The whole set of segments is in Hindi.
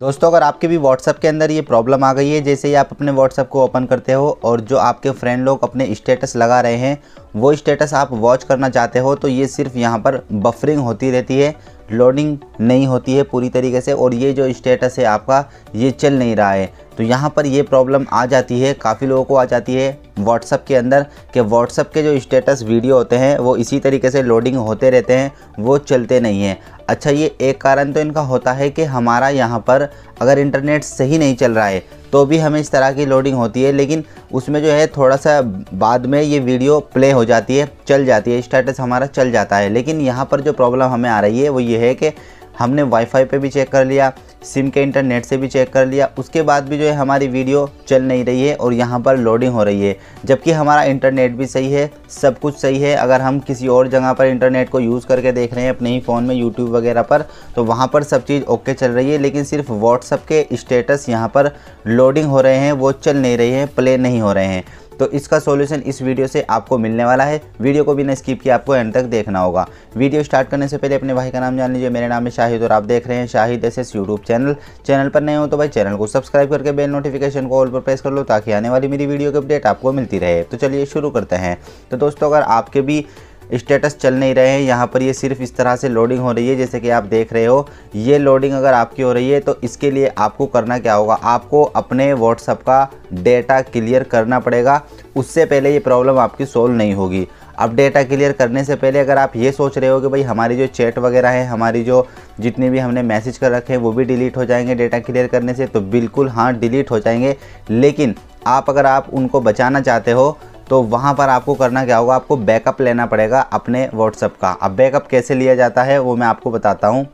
दोस्तों, अगर आपके भी व्हाट्सअप के अंदर ये प्रॉब्लम आ गई है, जैसे ही आप अपने व्हाट्सअप को ओपन करते हो और जो आपके फ्रेंड लोग अपने स्टेटस लगा रहे हैं, वो स्टेटस आप वॉच करना चाहते हो तो ये सिर्फ़ यहाँ पर बफरिंग होती रहती है लोडिंग नहीं होती है पूरी तरीके से और ये जो स्टेटस है आपका, ये चल नहीं रहा है। तो यहाँ पर ये प्रॉब्लम आ जाती है, काफ़ी लोगों को आ जाती है व्हाट्सअप के अंदर कि व्हाट्सअप के जो स्टेटस वीडियो होते हैं, वो इसी तरीके से लोडिंग होते रहते हैं, वो चलते नहीं हैं। अच्छा ये एक कारण तो इनका होता है कि हमारा यहाँ पर अगर इंटरनेट सही नहीं चल रहा है तो भी हमें इस तरह की लोडिंग होती है, लेकिन उसमें जो है थोड़ा सा बाद में ये वीडियो प्ले हो जाती है, चल जाती है स्टेटस हमारा चल जाता है। लेकिन यहाँ पर जो प्रॉब्लम हमें आ रही है, वो ये है कि हमने वाईफाई पे भी चेक कर लिया सिम के इंटरनेट से भी चेक कर लिया। उसके बाद भी जो है हमारी वीडियो चल नहीं रही है और यहाँ पर लोडिंग हो रही है। जबकि हमारा इंटरनेट भी सही है, सब कुछ सही है। अगर हम किसी और जगह पर इंटरनेट को यूज़ करके देख रहे हैं अपने ही फ़ोन में यूट्यूब वगैरह पर तो वहाँ पर सब चीज़ ओके चल रही है। लेकिन सिर्फ़ व्हाट्सअप के स्टेटस यहाँ पर लोडिंग हो रहे हैं, वो चल नहीं रही हैं प्ले नहीं हो रहे हैं। तो इसका सॉल्यूशन इस वीडियो से आपको मिलने वाला है। वीडियो को बिना स्किप किए आपको एंड तक देखना होगा। वीडियो स्टार्ट करने से पहले अपने भाई का नाम जान लीजिए। मेरे नाम है शाहिद और आप देख रहे हैं Shahid S S YouTube channel channel पर नए हो तो भाई चैनल को सब्सक्राइब करके बेल नोटिफिकेशन को ऑल पर प्रेस कर लो ताकि आने वाली मेरी वीडियो की अपडेट आपको मिलती रहे। तो चलिए शुरू करते हैं। तो दोस्तों, अगर आपके भी स्टेटस चल नहीं रहे हैं। यहाँ पर ये सिर्फ़ इस तरह से लोडिंग हो रही है, जैसे कि आप देख रहे हो। ये लोडिंग अगर आपकी हो रही है तो इसके लिए आपको करना क्या होगा? आपको अपने व्हाट्सअप का डेटा क्लियर करना पड़ेगा। उससे पहले ये प्रॉब्लम आपकी सोल्व नहीं होगी। अब डेटा क्लियर करने से पहले अगर आप ये सोच रहे हो कि भाई हमारी जो चैट वगैरह है, हमारी जो जितने भी हमने मैसेज कर रखे हैं, वो भी डिलीट हो जाएँगे डेटा क्लियर करने से तो बिल्कुल हाँ डिलीट हो जाएँगे। लेकिन आप अगर आप उनको बचाना चाहते हो तो वहाँ पर आपको करना क्या होगा, आपको बैकअप लेना पड़ेगा अपने व्हाट्सअप का। अब बैकअप कैसे लिया जाता है, वो मैं आपको बताता हूँ।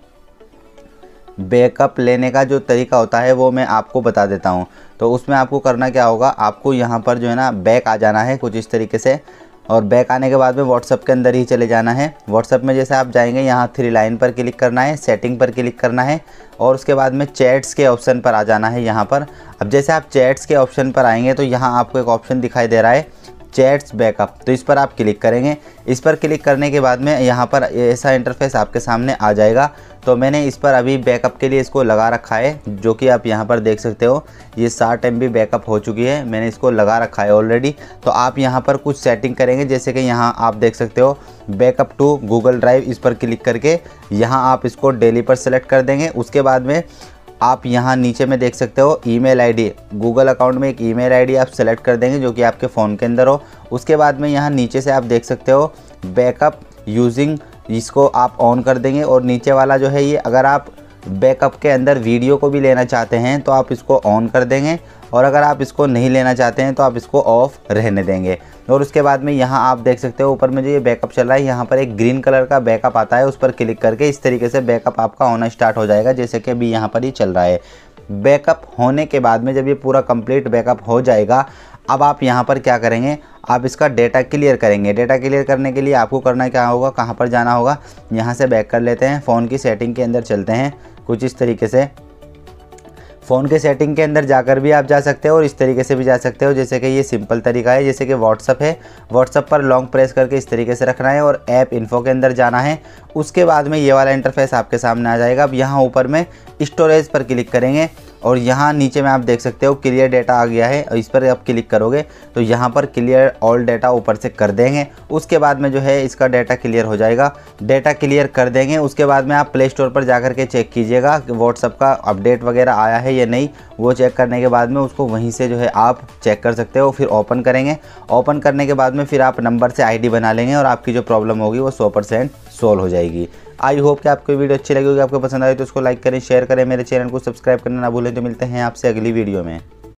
बैकअप लेने का जो तरीका होता है, वो मैं आपको बता देता हूँ। तो उसमें आपको करना क्या होगा, आपको यहाँ पर जो है ना बैक आ जाना है कुछ इस तरीके से। और बैक आने के बाद में व्हाट्सअप के अंदर ही चले जाना है। व्हाट्सअप में जैसे आप जाएँगे, यहाँ थ्री लाइन पर क्लिक करना है सेटिंग पर क्लिक करना है, और उसके बाद में चैट्स के ऑप्शन पर आ जाना है यहाँ पर। अब जैसे आप चैट्स के ऑप्शन पर आएँगे तो यहाँ आपको एक ऑप्शन दिखाई दे रहा है चैट्स बैकअप। तो इस पर आप क्लिक करेंगे। इस पर क्लिक करने के बाद में यहाँ पर ऐसा इंटरफेस आपके सामने आ जाएगा। तो मैंने इस पर अभी बैकअप के लिए इसको लगा रखा है, जो कि आप यहाँ पर देख सकते हो। ये साठ एम बैकअप हो चुकी है। मैंने इसको लगा रखा है ऑलरेडी तो आप यहाँ पर कुछ सेटिंग करेंगे, जैसे कि यहाँ आप देख सकते हो, बैकअप टू गूगल ड्राइव इस पर क्लिक करके यहाँ आप इसको डेली पर सेलेक्ट कर देंगे। उसके बाद में आप यहाँ नीचे में देख सकते हो ईमेल आईडी। गूगल अकाउंट में एक ईमेल आईडी आप सेलेक्ट कर देंगे, जो कि आपके फ़ोन के अंदर हो। उसके बाद में यहाँ नीचे से आप देख सकते हो बैकअप यूजिंग, इसको आप ऑन कर देंगे। और नीचे वाला जो है ये, अगर आप बैकअप के अंदर वीडियो को भी लेना चाहते हैं तो आप इसको ऑन कर देंगे। और अगर आप इसको नहीं लेना चाहते हैं तो आप इसको ऑफ़ रहने देंगे। और उसके बाद में यहाँ आप देख सकते हो, ऊपर में जो ये बैकअप चल रहा है, यहाँ पर एक ग्रीन कलर का बैकअप आता है। उस पर क्लिक करके इस तरीके से बैकअप आपका होना स्टार्ट हो जाएगा, जैसे कि अभी यहाँ पर ही चल रहा है। बैकअप होने के बाद में जब ये पूरा कंप्लीट बैकअप हो जाएगा, अब आप यहाँ पर क्या करेंगे, आप इसका डेटा क्लियर करेंगे। डेटा क्लियर करने के लिए आपको करना क्या होगा, कहाँ पर जाना होगा, यहाँ से बैक कर लेते हैं, फ़ोन की सेटिंग के अंदर चलते हैं। कुछ इस तरीके से। फ़ोन के सेटिंग के अंदर जाकर भी आप जा सकते हो और इस तरीके से भी जा सकते हो। जैसे कि ये सिंपल तरीका है, जैसे कि व्हाट्सअप है। व्हाट्सअप पर लॉन्ग प्रेस करके इस तरीके से रखना है और ऐप इन्फो के अंदर जाना है। उसके बाद में ये वाला इंटरफेस आपके सामने आ जाएगा। अब यहाँ ऊपर में स्टोरेज पर क्लिक करेंगे। और यहाँ नीचे में आप देख सकते हो क्लियर डेटा आ गया है और इस पर आप क्लिक करोगे तो यहाँ पर क्लियर ऑल डेटा ऊपर से कर देंगे। उसके बाद में जो है इसका डेटा क्लियर हो जाएगा। डेटा क्लियर कर देंगे, उसके बाद में आप प्ले स्टोर पर जा के चेक कीजिएगा कि व्हाट्सअप का अपडेट वगैरह आया है या नहीं। वो चेक करने के बाद में उसको वहीं से जो है आप चेक कर सकते हो, फिर ओपन करेंगे। ओपन करने के बाद में फिर आप नंबर से आईडी बना लेंगे और आपकी जो प्रॉब्लम होगी वो सौ परसेंट सोल्व हो जाएगी। आई होप कि आपको वीडियो अच्छी लगी होगी, आपको पसंद आए तो उसको लाइक करें शेयर करें, मेरे चैनल को सब्सक्राइब करना ना भूलें। तो मिलते हैं आपसे अगली वीडियो में।